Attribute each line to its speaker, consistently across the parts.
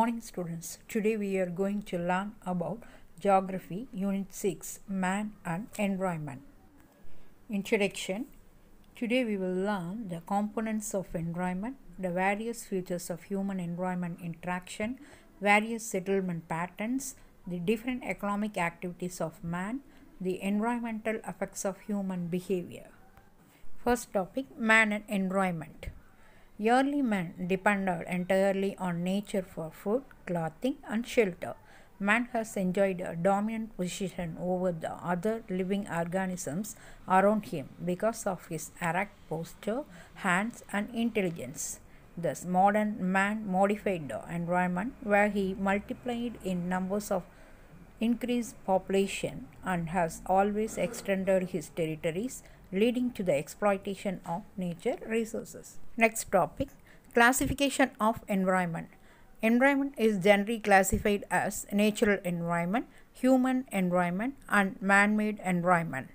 Speaker 1: Morning, students. Today we are going to learn about Geography, Unit 6 Man and Environment. Introduction Today we will learn the components of environment, the various features of human environment interaction, various settlement patterns, the different economic activities of man, the environmental effects of human behavior. First topic Man and Environment. Early man depended entirely on nature for food, clothing, and shelter. Man has enjoyed a dominant position over the other living organisms around him because of his erect posture, hands, and intelligence. Thus, modern man modified the environment where he multiplied in numbers of increased population and has always extended his territories, leading to the exploitation of nature resources. Next topic Classification of environment. Environment is generally classified as natural environment, human environment, and man made environment.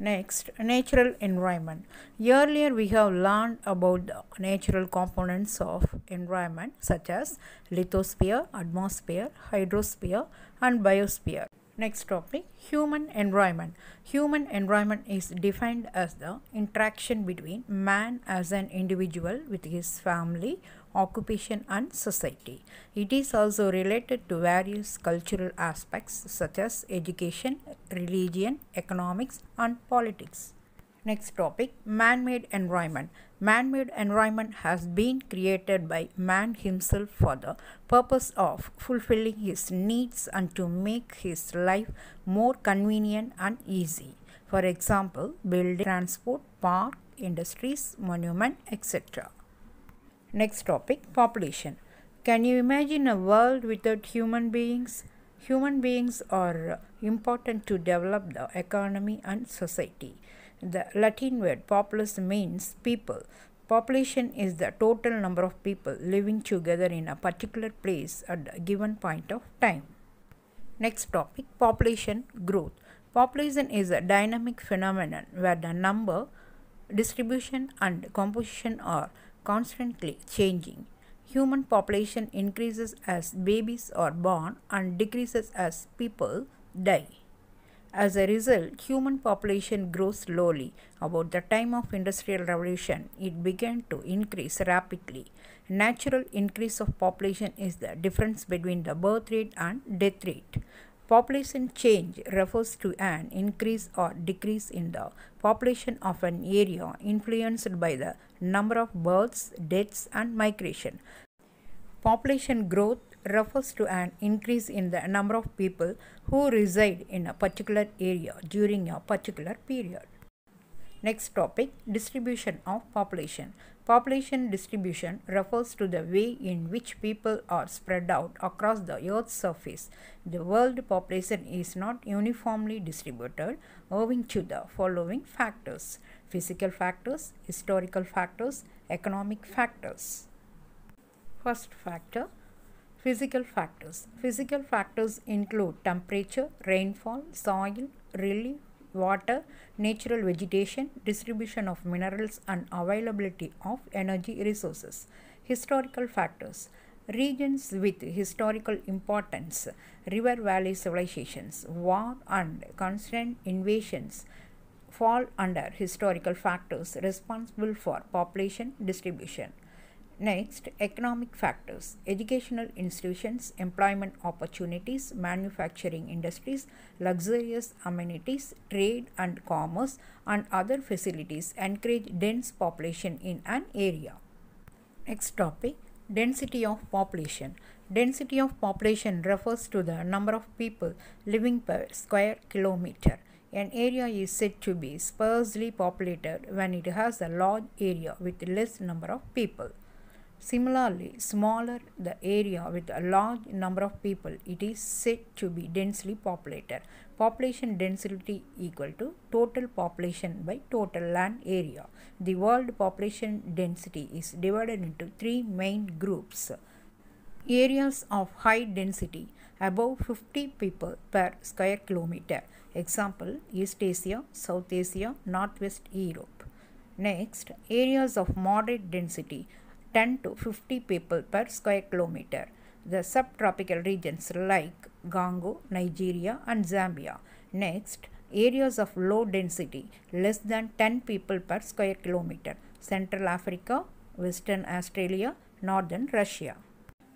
Speaker 1: Next, natural environment. Earlier, we have learned about the natural components of environment such as lithosphere, atmosphere, hydrosphere, and biosphere. Next topic Human environment. Human environment is defined as the interaction between man as an individual with his family, occupation, and society. It is also related to various cultural aspects such as education, religion, economics, and politics. Next topic man made environment. Man made environment has been created by man himself for the purpose of fulfilling his needs and to make his life more convenient and easy. For example, building, transport, park, industries, monument, etc. Next topic population. Can you imagine a world without human beings? Human beings are important to develop the economy and society. The Latin word populus means people. Population is the total number of people living together in a particular place at a given point of time. Next topic population growth. Population is a dynamic phenomenon where the number, distribution, and composition are constantly changing. Human population increases as babies are born and decreases as people die. As a result, human population grows slowly. About the time of industrial revolution, it began to increase rapidly. Natural increase of population is the difference between the birth rate and death rate. Population change refers to an increase or decrease in the population of an area influenced by the number of births, deaths, and migration. Population growth refers to an increase in the number of people who reside in a particular area during a particular period. Next topic distribution of population. Population distribution refers to the way in which people are spread out across the earth's surface. The world population is not uniformly distributed owing to the following factors physical factors, historical factors, economic factors. First factor Physical factors. Physical factors include temperature, rainfall, soil, relief, water, natural vegetation, distribution of minerals, and availability of energy resources. Historical factors. Regions with historical importance, river valley civilizations, war, and constant invasions fall under historical factors responsible for population distribution. Next, economic factors. Educational institutions, employment opportunities, manufacturing industries, luxurious amenities, trade and commerce, and other facilities encourage dense population in an area. Next topic Density of population. Density of population refers to the number of people living per square kilometer. An area is said to be sparsely populated when it has a large area with less number of people. Similarly, smaller the area with a large number of people, it is said to be densely populated. Population density equal to total population by total land area. The world population density is divided into three main groups. Areas of high density above 50 people per square kilometer. Example East Asia, South Asia, Northwest Europe. Next, areas of moderate density 10 to 50 people per square kilometer. the subtropical regions like Congo, Nigeria, and Zambia. Next, areas of low density, less than 10 people per square kilometer, Central Africa, Western Australia, Northern Russia.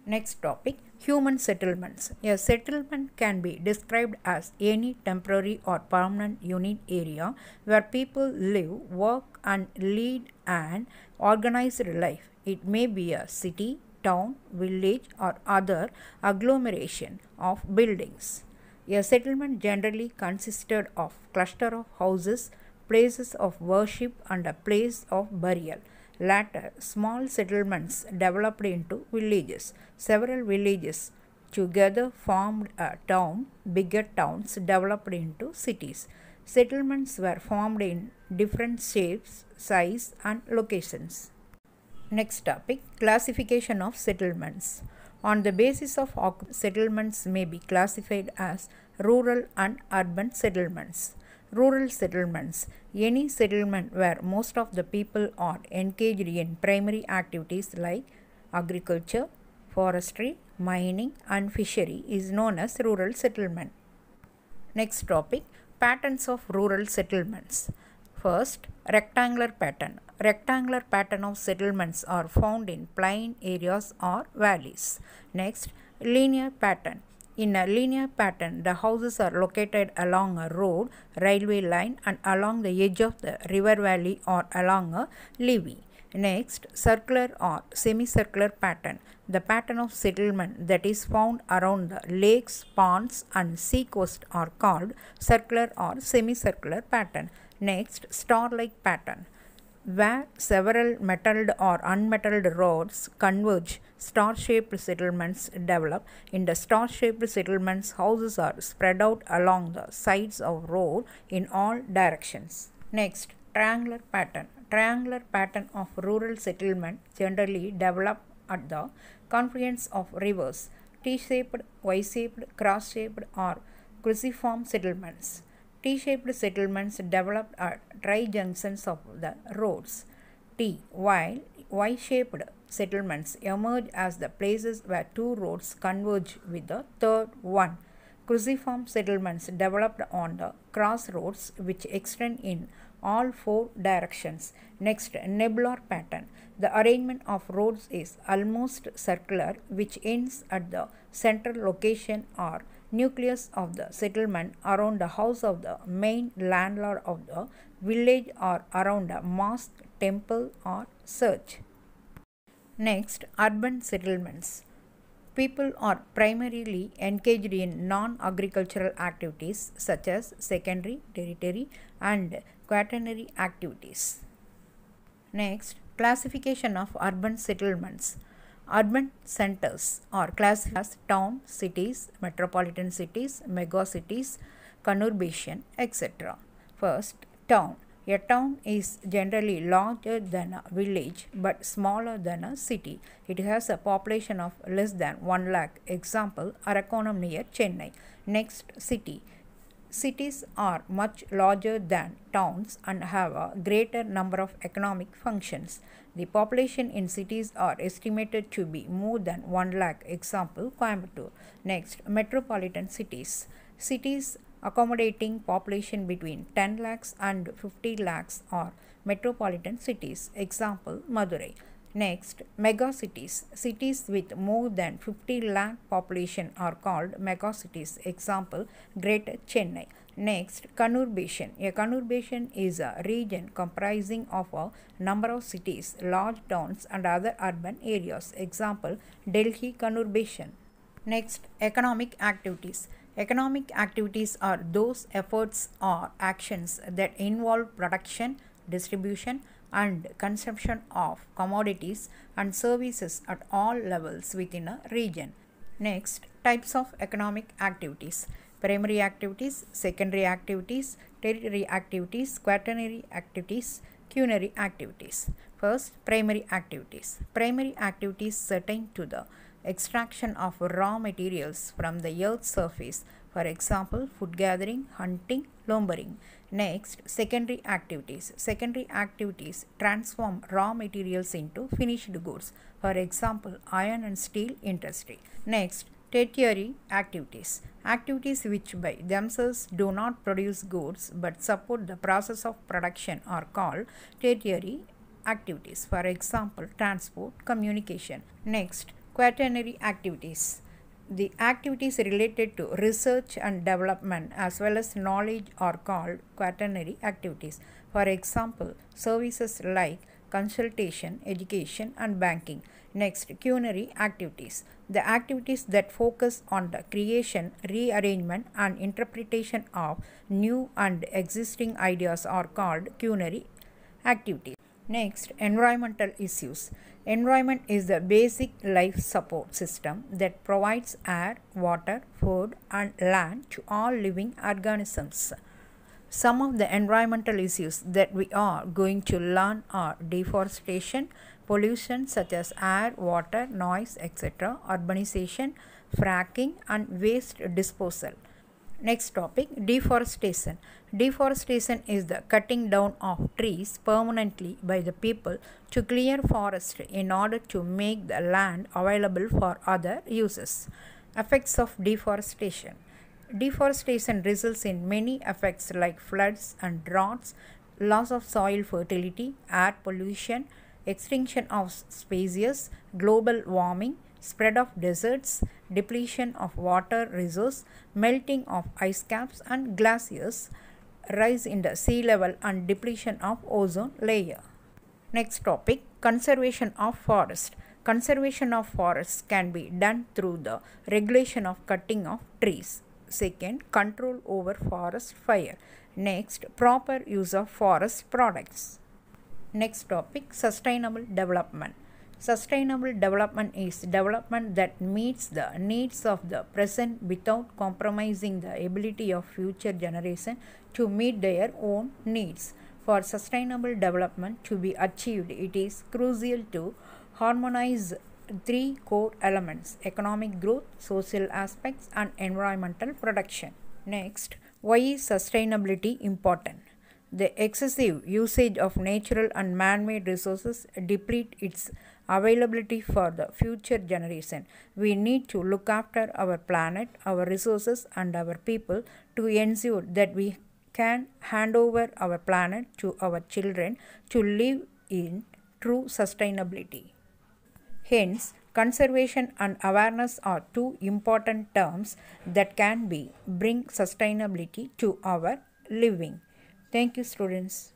Speaker 1: Next topic Human settlements. A settlement can be described as any temporary or permanent unit area where people live, work, and lead an organized life. It may be a city, town, village, or other agglomeration of buildings. A settlement generally consisted of cluster of houses, places of worship, and a place of burial. Later, small settlements developed into villages. Several villages together formed a town. Bigger towns developed into cities. Settlements were formed in different shapes, size, and locations. Next topic Classification of settlements. On the basis of settlements may be classified as rural and urban settlements. Rural settlements any settlement where most of the people are engaged in primary activities like agriculture, forestry, mining, and fishery is known as rural settlement. Next topic patterns of rural settlements. First, rectangular pattern. Rectangular pattern of settlements are found in plain areas or valleys. Next, linear pattern. In a linear pattern, the houses are located along a road, railway line, and along the edge of the river valley or along a levee. Next, circular or semicircular pattern. The pattern of settlement that is found around the lakes, ponds, and sea coast are called circular or semicircular pattern. Next, star-like pattern. Where several metalled or unmetalled roads converge, star-shaped settlements develop. In the star-shaped settlements, houses are spread out along the sides of road in all directions. Next, triangular pattern. Triangular pattern of rural settlement generally develop at the confluence of rivers. T-shaped, Y-shaped, cross-shaped or cruciform settlements. T-shaped settlements developed at tri-junctions of the roads. T, while Y-shaped settlements emerge as the places where two roads converge with the third one. Cruciform settlements developed on the crossroads which extend in all four directions. Next, nebular pattern. The arrangement of roads is almost circular, which ends at the central location or nucleus of the settlement around the house of the main landlord of the village or around a mosque, temple, or church. Next, urban settlements. People are primarily engaged in non agricultural activities such as secondary, tertiary, and quaternary activities. Next, classification of urban settlements. Urban centers are classified as town, cities, metropolitan cities, megacities, conurbation, etc. First, town. A town is generally larger than a village but smaller than a city. It has a population of less than 1 lakh. Example, Arakonam near Chennai. Next, city. Cities are much larger than towns and have a greater number of economic functions. The population in cities are estimated to be more than 1 lakh. Example, Coimbatore. Next, metropolitan cities. Cities accommodating population between 10 lakhs and 50 lakhs are metropolitan cities. Example, Madurai. Next, megacities. Cities with more than 50 lakh population are called megacities. Example, Greater Chennai. Next, conurbation. A conurbation is a region comprising of a number of cities, large towns and other urban areas. Example, Delhi conurbation. Next, economic activities. Economic activities are those efforts or actions that involve production, distribution, and consumption of commodities and services at all levels within a region. Next, types of economic activities primary activities, secondary activities, tertiary activities, quaternary activities, quinary activities. First, primary activities. Primary activities pertain to the extraction of raw materials from the earth's surface For example, food gathering, hunting, lumbering. Next, secondary activities. Secondary activities transform raw materials into finished goods. For example, iron and steel industry. Next, tertiary activities. Activities which by themselves do not produce goods but support the process of production are called tertiary activities. For example, transport, communication. Next, quaternary activities. The activities related to research and development as well as knowledge are called quaternary activities. For example, services like consultation, education, and banking. Next, quinary activities. The activities that focus on the creation, rearrangement, and interpretation of new and existing ideas are called quinary activities. Next, environmental issues. Environment is the basic life support system that provides air, water, food, and land to all living organisms. Some of the environmental issues that we are going to learn are deforestation, pollution such as air, water, noise, etc., urbanization, fracking, and waste disposal. Next topic deforestation. Deforestation is the cutting down of trees permanently by the people to clear forest in order to make the land available for other uses. Effects of deforestation. Deforestation results in many effects like floods and droughts, loss of soil fertility, air pollution, extinction of species, global warming, spread of deserts, depletion of water resource, melting of ice caps and glaciers, rise in the sea level and depletion of ozone layer. Next topic conservation of forest. Conservation of forests can be done through the regulation of cutting of trees. Second, control over forest fire. Next, proper use of forest products. Next topic sustainable development. Sustainable development is development that meets the needs of the present without compromising the ability of future generation to meet their own needs. For sustainable development to be achieved, it is crucial to harmonize three core elements economic growth, social aspects, and environmental protection. Next, why is sustainability important? The excessive usage of natural and man made resources deplete its availability for the future generation. We need to look after our planet, our resources, and our people to ensure that we can hand over our planet to our children to live in true sustainability. Hence, conservation and awareness are two important terms that can be bring sustainability to our living. Thank you students.